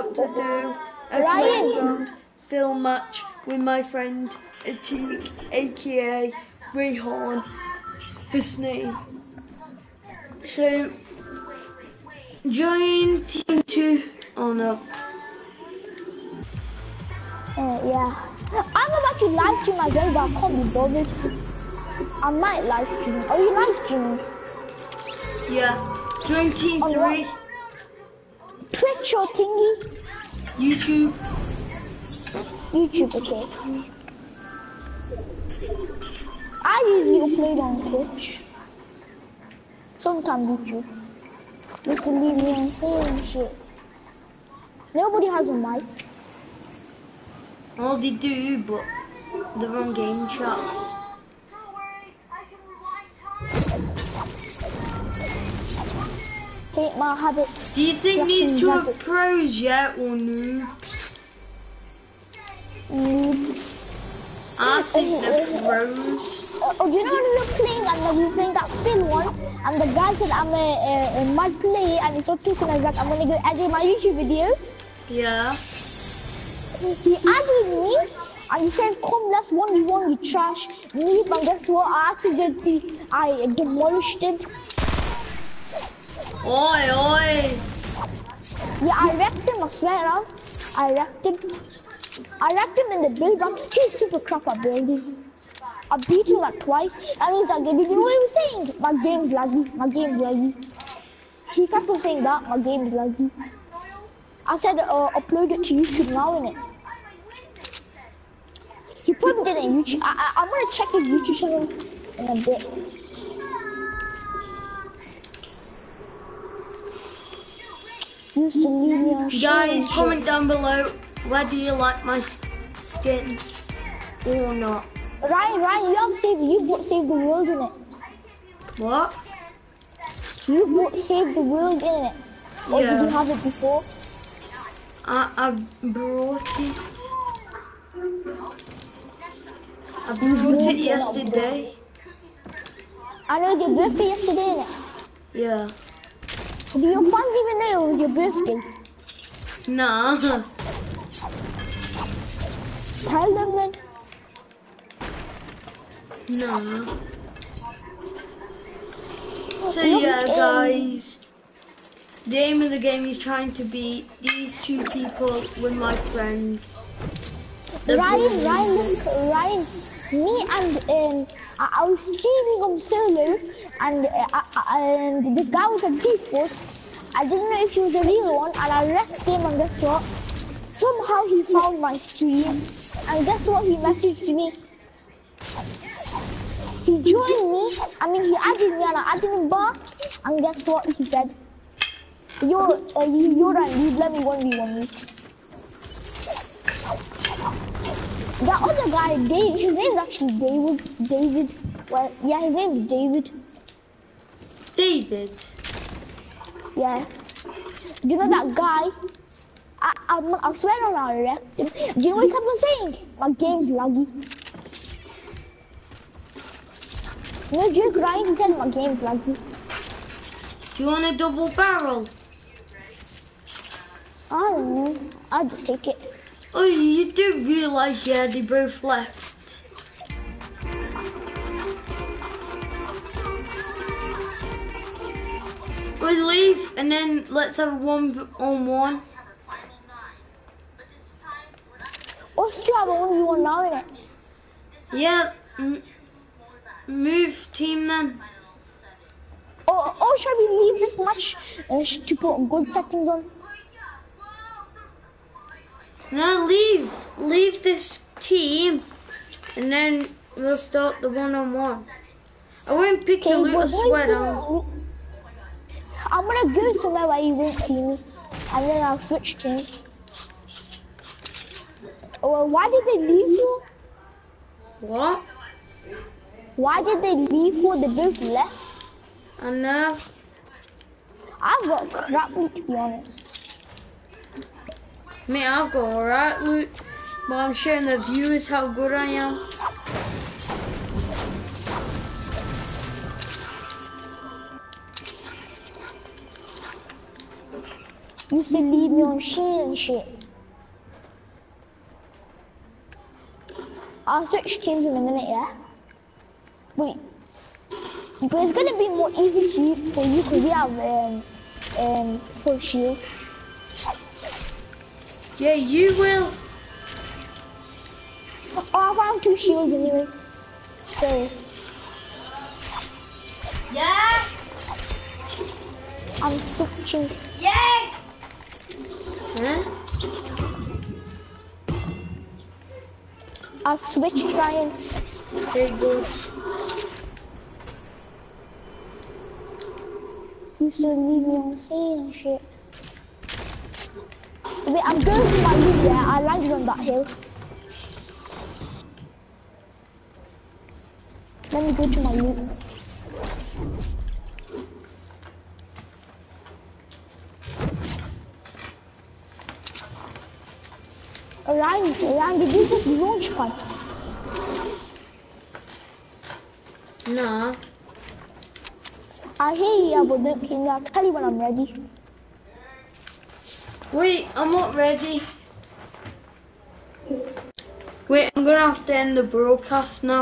about to do a Ryan. playground film match with my friend Atik, aka Rayhan, his name. So, join team two. Oh no. Uh, yeah. I'm about to live stream as well, but I can't be bothered. I might live stream. Are you live streaming? Yeah. Join team On three. Twitch or thingy? YouTube. YouTube, okay. I usually play on Twitch. Sometimes YouTube. Just to leave me and saying shit. Nobody has a mic. Well, they do, but the wrong game chat. Hate my habits. Do you think these two are pros yet or noobs? Noobs. I think they're pros. Uh, oh, you know when we were playing and then we were playing that Phil one and the guy said I'm a, a, a mad play and he started talking and I was like I'm gonna go edit my YouTube video. Yeah. He added me and he said come let's one v one you trash me but guess what I accidentally I demolished him. Oi, oi. Yeah I wrecked him I swear. I wrecked him. I wrecked him in the build up. He's super crap at building. I beat him like twice and he's like, you know what he was saying? My game's laggy, my game's laggy. He kept on saying that, my game's laggy. I said, uh, upload it to YouTube now, innit? He probably did it on YouTube. I, I, I'm gonna check his YouTube channel in a bit. Used to leave me on Guys, comment down below whether you like my skin or not. Ryan, Ryan, you have saved, you bought Save the World in it. What? You bought Save the World in it. Or did you have it before? I, I brought it. I brought it yesterday. I know you your birthday yesterday, innit? Yeah. Do your fans even know it was your birthday? Nah. Tell them then. Nah. So yeah, guys. The aim of the game is trying to beat these two people with my friends. The Ryan. Ryan, look, Ryan. Me and um, I, I was streaming on solo, and uh, I, and this guy was a default. I didn't know if he was a real one, and I left him. And guess what? Somehow he found my stream, and guess what? He messaged me. He joined me. I mean, he added me, and I added him back. And guess what? He said, "You're uh, you, you're right. You let me one v one me." That other guy, Dave, his name's actually David. David. Well, yeah, his name's David. David. Yeah. Do you know that guy? I, I, I swear on wrecked him. Do you know what he kept on saying? My game's laggy. No joke, Ryan, he said my game's laggy. Do you want a double barrel? I don't know. I'll just take it. Oh, you do realise, yeah, they both left. We leave and then let's have a one on one. Have only one now, innit? Yeah. m- move team then. Or, or shall we leave this match uh, to put good settings on? No, leave. Leave this team and then we'll start the one on one. I won't pick Okay, a loot, I but swear boys, down. I'm gonna go somewhere where you won't see me, and then I'll switch teams. Well, why did they leave for? What? Why did they leave for? They both left. I know. I've got crap to be honest. Mate, I've got alright loot, but I'm showing the viewers how good I am. You to leave me on shit and shit. I'll switch teams in a minute, yeah? Wait. But it's gonna be more easy for you, for you because we have um, um, full shield. Yeah, you will. Oh, I found two shields anyway. So, Yeah. I'm switching. Yeah. Huh? I'll switch Ryan. Good. You used to leave me on scene and shit. Wait, I'm going to my loot there. I landed on that hill. Let me go to my loot. Ryan, Ryan, did you just launch pad? Nah. I hear you, but don't kill me. I'll tell you when I'm ready. Wait, I'm not ready. Wait, I'm gonna have to end the broadcast now.